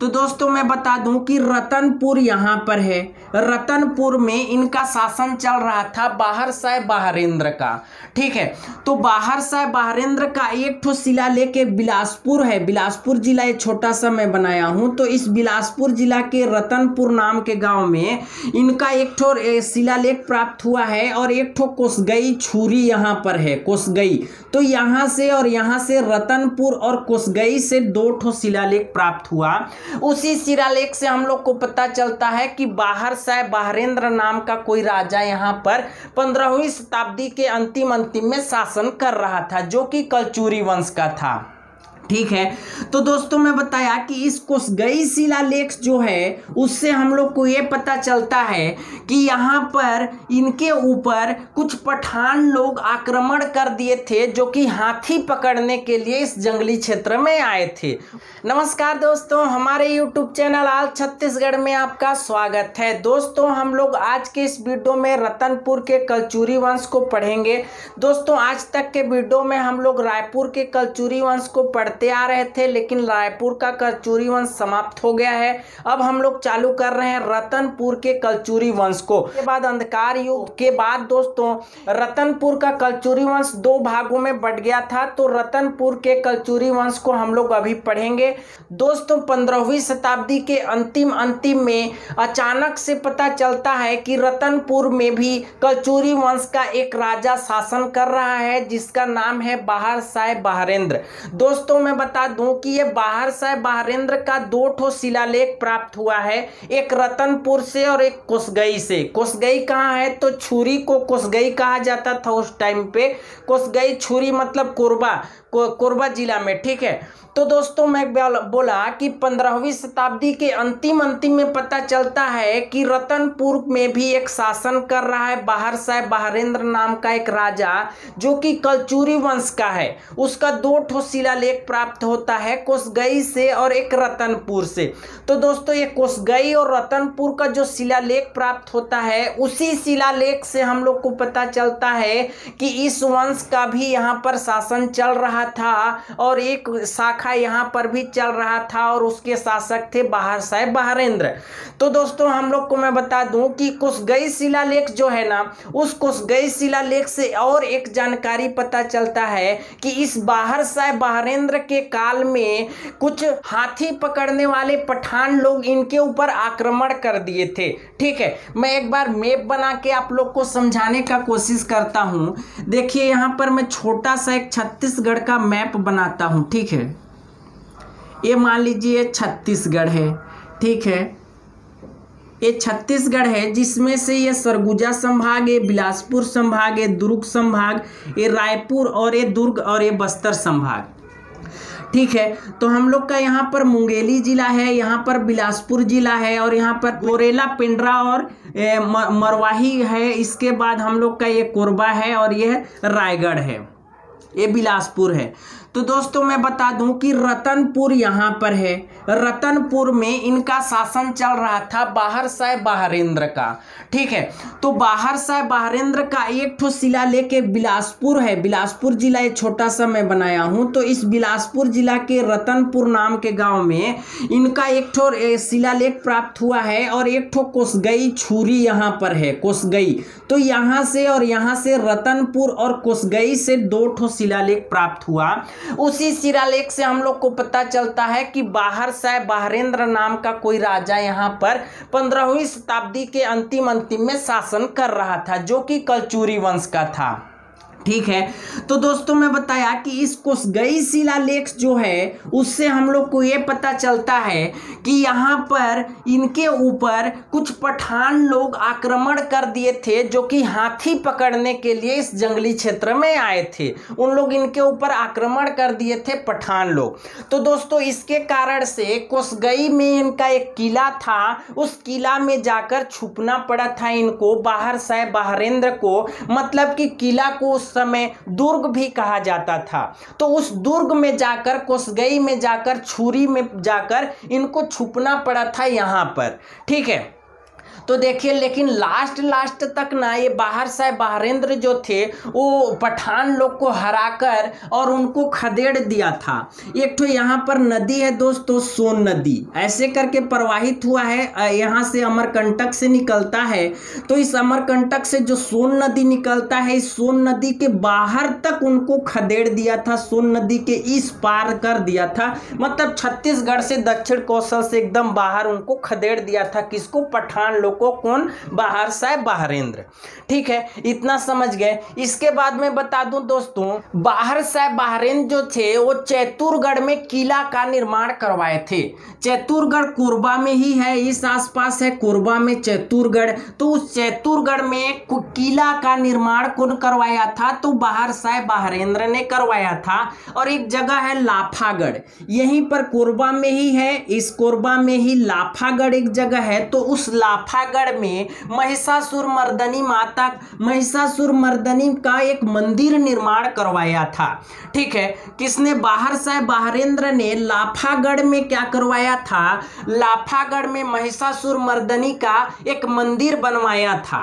तो दोस्तों मैं बता दूँ कि रतनपुर यहाँ पर है। रतनपुर में इनका शासन चल रहा था बाहर साहब बहारेंद्र का। ठीक है? तो बाहर साहब बहारेंद्र का एक ठो शिलालेख एक बिलासपुर है। बिलासपुर जिला एक छोटा सा मैं बनाया हूँ। तो इस बिलासपुर जिला के रतनपुर नाम के गाँव में इनका एक ठो शिलालेख प्राप्त हुआ है और एक ठो कोसगई छुरी यहाँ पर है, कोसगई। तो यहाँ से और यहाँ से रतनपुर और कोसगई से दो ठो शिलालेख प्राप्त हुआ। उसी शिलालेख से हम लोग को पता चलता है कि बाहर साहब बहरेंद्र नाम का कोई राजा यहाँ पर पंद्रहवीं शताब्दी के अंतिम अंतिम में शासन कर रहा था, जो कि कलचूरी वंश का था। ठीक है? तो दोस्तों, मैं बताया कि इस कोसगई शिलालेख जो है, उससे हम लोग को ये पता चलता है कि यहाँ पर इनके ऊपर कुछ पठान लोग आक्रमण कर दिए थे, जो कि हाथी पकड़ने के लिए इस जंगली क्षेत्र में आए थे। नमस्कार दोस्तों, हमारे यूट्यूब चैनल आल छत्तीसगढ़ में आपका स्वागत है। दोस्तों, हम लोग आज के इस वीडियो में रतनपुर के कलचूरी वंश को पढ़ेंगे। दोस्तों, आज तक के वीडियो में हम लोग रायपुर के कलचूरी वंश को पढ़ पढ़ते आ रहे थे, लेकिन रायपुर का कलचूरी वंश समाप्त हो गया है। अब हम लोग चालू कर रहे हैं रतनपुर के कलचूरी वंश को। के बाद अंधकार युग के बाद दोस्तों, रतनपुर का कलचूरी वंश दो भागों में बट गया था तो रतनपुर के कलचूरी वंश को हम लोग अभी पढ़ेंगे। दोस्तों, पंद्रहवीं शताब्दी के अंतिम अंतिम में अचानक से पता चलता है कि रतनपुर में भी कलचूरी वंश का एक राजा शासन कर रहा है, जिसका नाम है बाहर साहेब बहरेंद्र। दोस्तों मैं बता दूँ कि ये बाहर साहब बाहरेंद्र का दो ठो शिलालेख प्राप्त हुआ है। एक रतनपुर से और एक कुसगई से। कुसगई कहाँ है? तो छुरी को कुसगई कहा जाता था उस टाइम पे। कुसगई छुरी मतलब कोरबा को, कोरबा जिला में ठीक है? तो दोस्तों, मैं बोला कि पंद्रहवीं शताब्दी के अंतिम अंतिम में पता चलता है कि रतनपुर में भी एक शासन कर रहा है बाहर साहब बहरेंद्र नाम का एक राजा, जो कि कलचूरी वंश का है। उसका दो ठो शिलालेख प्राप्त होता है, कोसगई से और एक रतनपुर से। तो दोस्तों, ये कोसगई और रतनपुर का जो शिलालेख प्राप्त होता है, उसी शिलालेख से हम लोग को पता चलता है कि इस वंश का भी यहाँ पर शासन चल रहा था और एक शाखा शाखा यहाँ पर भी चल रहा था और उसके शासक थे बाहर, साहेब बहरेंद्र। तो दोस्तों, हम लोग को मैं बता दूँ कि कुशगई शिलालेख जो है ना, उस कुशगई शिलालेख से और एक जानकारी पता चलता है कि इस बाहर साहेब बहरेंद्र के काल में कुछ हाथी पकड़ने वाले पठान लोग इनके ऊपर आक्रमण कर दिए थे। ठीक है, मैं एक बार मैप बना के आप लोग को समझाने का कोशिश करता हूँ। देखिए, यहाँ पर मैं छोटा सा एक छत्तीसगढ़ का मैप बनाता हूँ, ठीक है। ये मान लीजिए छत्तीसगढ़ है, ठीक है? ये छत्तीसगढ़ है, जिसमें से ये सरगुजा संभाग, ये बिलासपुर संभाग, ये दुर्ग संभाग, ये रायपुर और ये दुर्ग और ये बस्तर संभाग, ठीक है? तो हम लोग का यहाँ पर मुंगेली जिला है, यहाँ पर बिलासपुर जिला है और यहाँ पर कोरेला, पिंडरा और मरवाही है। इसके बाद हम लोग का ये कोरबा है और ये रायगढ़ है, ये बिलासपुर है। तो दोस्तों मैं बता दूँ कि रतनपुर यहाँ पर है। रतनपुर में इनका शासन चल रहा था बाहर साहब बहरेंद्र का। ठीक है? तो बाहर साहब बहरेंद्र का एक ठो शिलालेख एक बिलासपुर है। बिलासपुर जिला एक छोटा सा मैं बनाया हूँ। तो इस बिलासपुर जिला के रतनपुर नाम के गाँव में इनका एक ठो शिलालेख प्राप्त हुआ है और एक ठो कोसगई छुरी यहाँ पर है, कोसगई। तो यहाँ से और यहाँ से रतनपुर और कोसगई से दो ठो शिलालेख प्राप्त हुआ। उसी शिलालेख से हम लोग को पता चलता है कि बाहर साहब बाहरेंद्र नाम का कोई राजा यहाँ पर पंद्रहवीं शताब्दी के अंतिम अंतिम में शासन कर रहा था, जो कि कलचूरी वंश का था। ठीक है? तो दोस्तों, मैं बताया कि इस कोसगई शिलालेख जो है, उससे हम लोग को ये पता चलता है कि यहाँ पर इनके ऊपर कुछ पठान लोग आक्रमण कर दिए थे, जो कि हाथी पकड़ने के लिए इस जंगली क्षेत्र में आए थे। उन लोग इनके ऊपर आक्रमण कर दिए थे पठान लोग। तो दोस्तों, इसके कारण से कोसगई में इनका एक किला था। उस किला में जाकर छुपना पड़ा था इनको। बाहर साहब बहरेंद्र को मतलब कि किला को उस समय दुर्ग भी कहा जाता था। तो उस दुर्ग में जाकर, कोसगई में जाकर, छुरी में जाकर इनको छुपना पड़ा था यहाँ पर। ठीक है? तो देखिए, लेकिन लास्ट लास्ट तक ना ये बाहर साहब, बहरेंद्र जो थे, वो पठान लोग को हराकर और उनको खदेड़ दिया था। एक तो यहाँ पर नदी है दोस्तों, सोन नदी। ऐसे करके प्रवाहित हुआ है यहाँ से अमरकंटक से निकलता है। तो इस अमरकंटक से जो सोन नदी निकलता है, इस सोन नदी के बाहर तक उनको खदेड़ दिया था, सोन नदी के इस पार कर दिया था। मतलब छत्तीसगढ़ से दक्षिण कौशल से एकदम बाहर उनको खदेड़ दिया था, किसको? पठान लोग को कौन बाहर साहब बहरेंद्र। ठीक है, इतना समझ गए। इसके बाद में बता दूँ दोस्तों, बाहर साहब बहरेंद्र जो थे, वो चैतुरगढ़ में किला का निर्माण करवाए थे। चैतुरगढ़ कोरबा में ही है, इस आसपास है कोरबा में चैतुरगढ़। तो उस चैतुरगढ़ में किला का निर्माण कौन करवाया था? तो बाहर साहब बहरेंद्र ने करवाया था। और एक जगह है लाफागढ़। यहीं पर कोरबा में ही है, इस कोरबा में ही लाफागढ़ एक जगह है। तो उस लाफागढ़ में महिषासुर मर्दनी माता, महिषासुर मर्दनी का एक मंदिर निर्माण करवाया था। ठीक है, किसने बाहर साहब बहरेंद्र ने लाफागढ़ में क्या करवाया था? लाफागढ़ में महिषासुर मर्दनी का एक मंदिर बनवाया था।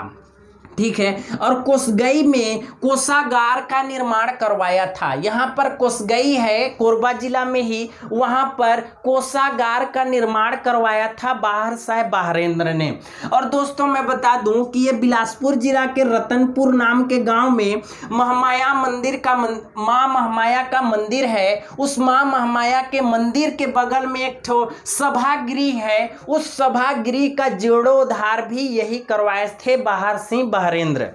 ठीक है? और कोसगई में कोषागार का निर्माण करवाया था। यहाँ पर कोसगई है कोरबा जिला में ही वहाँ पर कोषागार का निर्माण करवाया था बाहर साहेब बहरेंद्र ने। और दोस्तों मैं बता दूँ कि ये बिलासपुर जिला के रतनपुर नाम के गाँव में महामाया मंदिर का मन, माँ महामाया का मंदिर है। उस माँ महामाया के मंदिर के बगल में एक ठो सभागृह है। उस सभागृह का जीर्णोद्धार भी यही करवाए थे बाहर सिंह हरेंद्र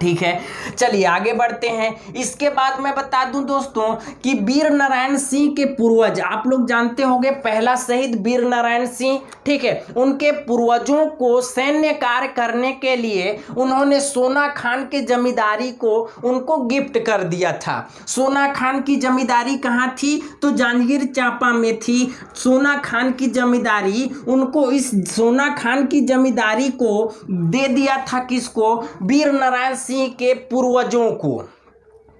ठीक है? चलिए, आगे बढ़ते हैं। इसके बाद मैं बता दूँ दोस्तों कि वीर नारायण सिंह के पूर्वज, आप लोग जानते होंगे, पहला शहीद वीर नारायण सिंह, ठीक है? उनके पूर्वजों को सैन्य कार्य करने के लिए उन्होंने सोना खान के जमींदारी को, उनको गिफ्ट कर दिया था। सोना खान की जमींदारी कहाँ थी? तो जांजगीर चांपा में थी। सोना खान की जमींदारी, उनको इस सोना खान की जमींदारी को दे दिया था किसको? वीर नारायण सिंह के पूर्वजों को।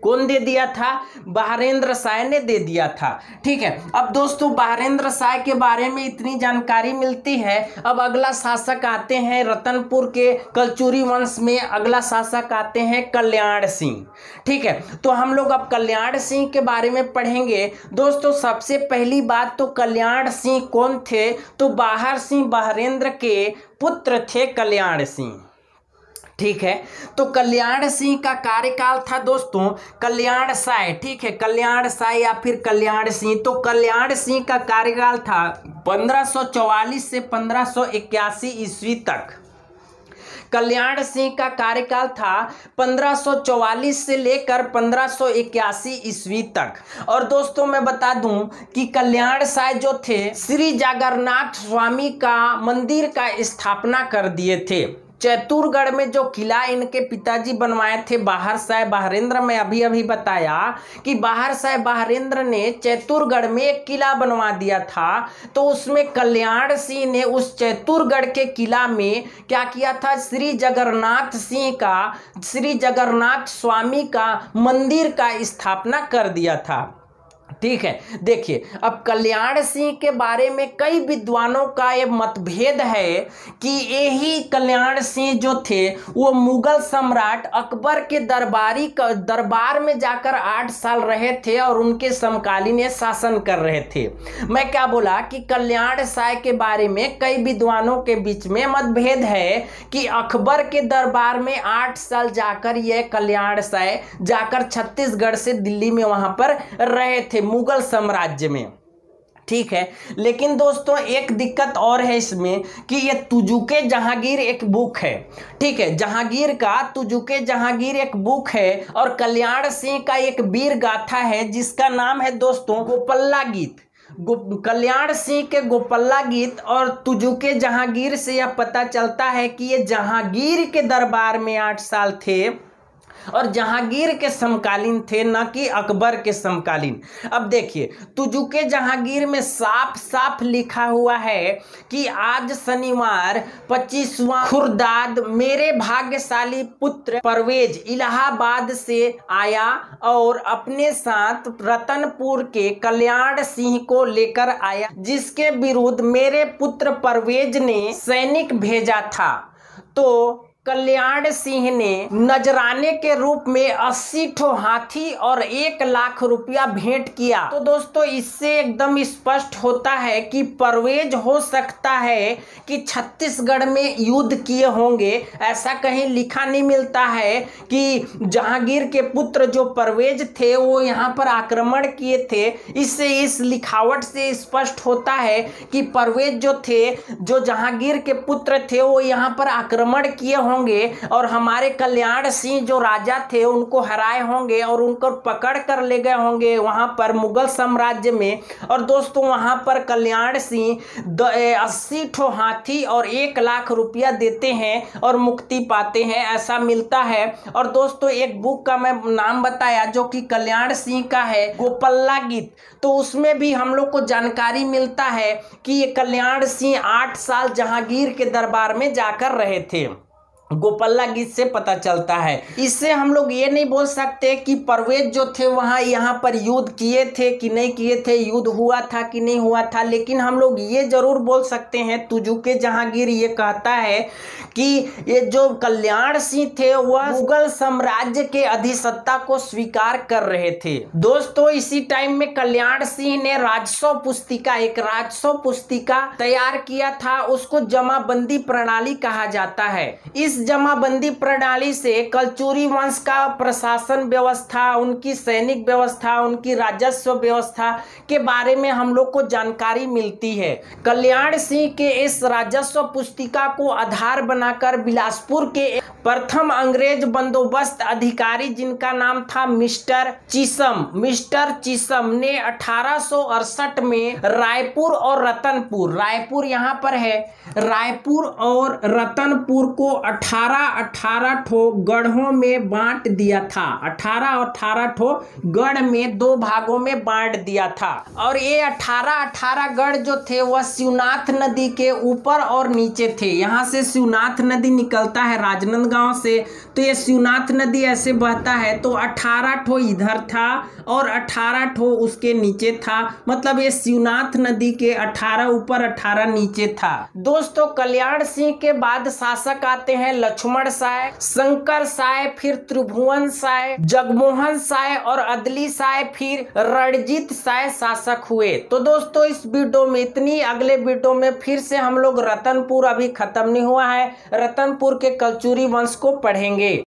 कौन दे दिया था? बहरेंद्र साय ने दे दिया था। ठीक है, अब दोस्तों बहरेंद्र साय के बारे में इतनी जानकारी मिलती है। अब अगला शासक आते हैं रतनपुर के कलचूरी वंश में। अगला शासक आते हैं कल्याण सिंह। ठीक है तो हम लोग अब कल्याण सिंह के बारे में पढ़ेंगे। दोस्तों सबसे पहली बात तो कल्याण सिंह कौन थे? तो बाहर सिंह बहरेंद्र के पुत्र थे कल्याण सिंह। ठीक है? तो कल्याण सिंह का कार्यकाल था दोस्तों, कल्याण साय, ठीक है? कल्याण साय या फिर कल्याण सिंह। तो कल्याण सिंह का कार्यकाल था 1544 से 1581 ईस्वी तक। कल्याण सिंह का कार्यकाल था 1544 से लेकर 1581 ईस्वी तक। और दोस्तों, मैं बता दूँ कि कल्याण साय जो थे, श्री जागरनाथ स्वामी का मंदिर का स्थापना कर दिए थे। चैतुरगढ़ में जो किला इनके पिताजी बनवाए थे बाहर साहब बहरेंद्र, में अभी अभी बताया कि बाहर साहब बहरेंद्र ने चैतुरगढ़ में एक किला बनवा दिया था। तो उसमें कल्याण सिंह ने उस चैतुरगढ़ के किला में क्या किया था? श्री जगन्नाथ सिंह का, श्री जगन्नाथ स्वामी का मंदिर का स्थापना कर दिया था। ठीक है, देखिए, अब कल्याण सिंह के बारे में कई विद्वानों का ये मतभेद है कि यही कल्याण सिंह जो थे, वो मुगल सम्राट अकबर के दरबारी दरबार में जाकर आठ साल रहे थे और उनके समकालीन शासन कर रहे थे। मैं क्या बोला कि कल्याण साय के बारे में कई विद्वानों के बीच में मतभेद है कि अकबर के दरबार में आठ साल जाकर यह कल्याण साय जाकर छत्तीसगढ़ से दिल्ली में वहाँ पर रहे थे। मुगल साम्राज्य में। ठीक है? लेकिन दोस्तों, एक दिक्कत और है इसमें कि ये तुजुके जहांगीर एक बुक है। ठीक है? जहांगीर का, तुजुके जहांगीर एक बुक है और कल्याण सिंह का एक वीर गाथा है, जिसका नाम है दोस्तों, गोपल्ला गीत। कल्याण सिंह के गोपल्ला गीत और तुजुके जहांगीर से यह पता चलता है कि ये जहांगीर के दरबार में आठ साल थे। और जहांगीर के समकालीन थे, न कि अकबर के समकालीन। अब देखिए, तुजुके जहांगीर में साफ़ साफ़ लिखा हुआ है कि आज शनिवार, पच्चीसवां खुर्दाद मेरे भाग्यशाली पुत्र परवेज इलाहाबाद से आया और अपने साथ रतनपुर के कल्याण सिंह को लेकर आया, जिसके विरुद्ध मेरे पुत्र परवेज ने सैनिक भेजा था। तो कल्याण सिंह ने नजराने के रूप में अस्सी ठो हाथी और एक लाख रुपया भेंट किया। तो दोस्तों, इससे एकदम स्पष्ट होता है कि परवेज हो सकता है कि छत्तीसगढ़ में युद्ध किए होंगे। ऐसा कहीं लिखा नहीं मिलता है कि जहांगीर के पुत्र जो परवेज थे, वो यहाँ पर आक्रमण किए थे। इससे इस लिखावट से स्पष्ट होता है कि परवेज जो थे, जो जहांगीर के पुत्र थे, वो यहाँ पर आक्रमण किए होंगे होंगे और हमारे कल्याण सिंह जो राजा थे, उनको हराए होंगे और उनको पकड़ कर ले गए होंगे वहाँ पर मुगल साम्राज्य में। और दोस्तों, वहाँ पर कल्याण सिंह अस्सी ठो हाथी और एक लाख रुपया देते हैं और मुक्ति पाते हैं, ऐसा मिलता है। और दोस्तों, एक बुक का मैं नाम बताया जो कि कल्याण सिंह का है, गोपल्ला गीत। तो उसमें भी हम लोग को जानकारी मिलता है कि ये कल्याण सिंह आठ साल जहांगीर के दरबार में जाकर रहे थे। गोपल्ला गीत से पता चलता है। इससे हम लोग ये नहीं बोल सकते कि परवेज जो थे वहाँ यहाँ पर युद्ध किए थे कि नहीं किए थे, युद्ध हुआ था कि नहीं हुआ था, लेकिन हम लोग ये ज़रूर बोल सकते हैं, तुजुके जहांगीर ये कहता है कि ये जो कल्याण सिंह थे, वह मुगल साम्राज्य के अधिसत्ता को स्वीकार कर रहे थे। दोस्तों, इसी टाइम में कल्याण सिंह ने राजस्व पुस्तिका, एक राजस्व पुस्तिका तैयार किया था, उसको जमाबंदी प्रणाली कहा जाता है। इस जमाबंदी प्रणाली से कलचूरी वंश का प्रशासन व्यवस्था, उनकी सैनिक व्यवस्था, उनकी राजस्व व्यवस्था के बारे में हम लोग को जानकारी मिलती है। कल्याण सिंह के इस राजस्व पुस्तिका को आधार बनाकर बिलासपुर के प्रथम अंग्रेज़ बंदोबस्त अधिकारी जिनका नाम था मिस्टर चिसम मिस्टर चिसम ने अठारह में रायपुर और रतनपुर, रायपुर यहाँ पर है, रायपुर और रतनपुर को अठारह अठारह ठो गढ़ों में बांट दिया था। अठारह अठारह ठो गढ़ में दो भागों में बांट दिया था। और ये अठारह अठारह गढ़ जो थे, वह शिवनाथ नदी के ऊपर और नीचे थे। यहाँ से शिवनाथ नदी निकलता है राजनांदगांव से। तो ये शिवनाथ नदी ऐसे बहता है तो अठारह ठो इधर था और अठारह ठो उसके नीचे था। मतलब ये शिवनाथ नदी के अठारह, ऊपर अठारह, नीचे था। दोस्तों, कल्याण सिंह के बाद शासक आते हैं लक्ष्मण साय, शंकर साय, फिर त्रिभुवन साय, जगमोहन साय और अदली साय, फिर रणजीत साय शासक हुए। तो दोस्तों, इस वीडियो में इतनी। अगले वीडियो में फिर से हम लोग रतनपुर अभी खत्म नहीं हुआ है। रतनपुर के कलचूरी वंश को पढ़ेंगे।